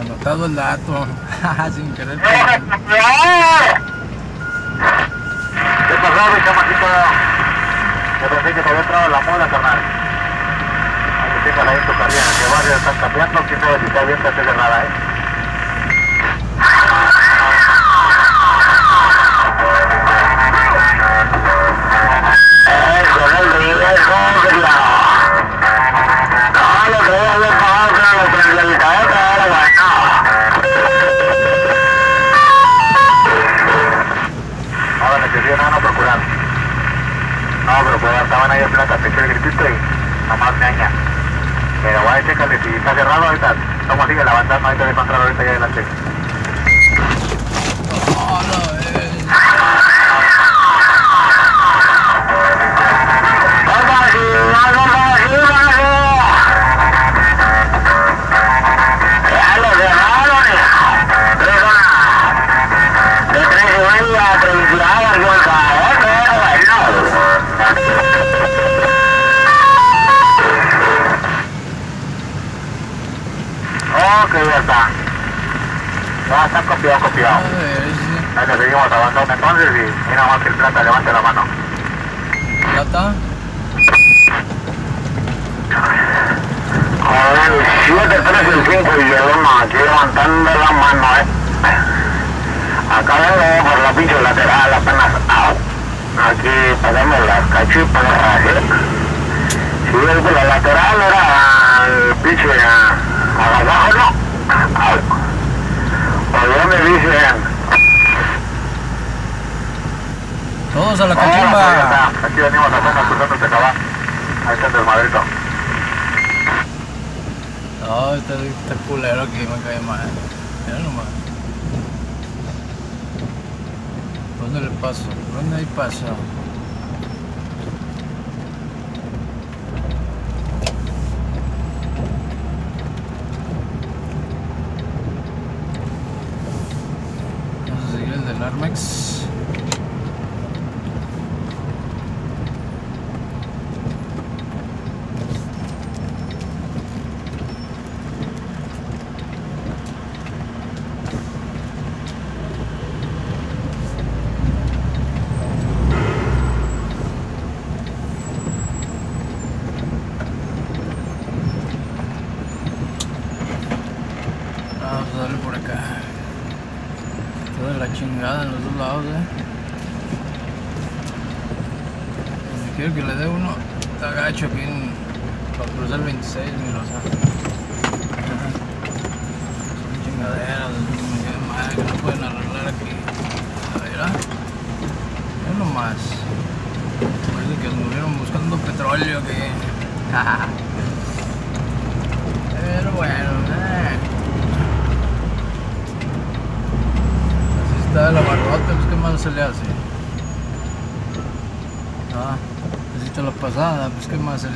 Anotado el dato. Sin querer. ¿Qué pasó, que te había entrado la moda, carnal. Hay que barrio están cambiando, está cerrada, ¿eh? Te eché el gritito y nomás me aña. Pero voy a checarle si está cerrado ahorita. ¿Cómo sigue la bandana? Ahorita a encontrar ahorita ahí adelante. Oh, no, Ya está copiado, copiado. ver, sí. Ahí le seguimos avanzando entonces y mira más que el plata, levante la mano. ¿Plata? Joder, 7, 3 y 5 y llevamos aquí levantando la mano, eh. Acá vengo por la pinche lateral apenas. au. Aquí pasamos las cachipas, ¿eh? Si ves por la lateral era el pinche a abajo, ¿no? Me dicen. Todos a la "Oh, ahí cachimba. Aquí venimos apenas cruzando este cabal. Ahí está el desmadrito. No, está, está culero aquí, me cae mal. Mira nomás. ¿Por ¿Dónde le paso? ¿Por ¿Dónde hay paso? Acá. La chingada en los dos lados, eh. Quiero que le dé uno, está gacho aquí en, para cruzar el 26, mi rosa. Son chingaderas, mal que no pueden arreglar aquí. A ver, ah. Ve nomás. Parece que anduvieron buscando petróleo aquí. Pero bueno, eh. Así está la barrota, pues qué más se le hace. Ah, así está la pasada, pues qué más se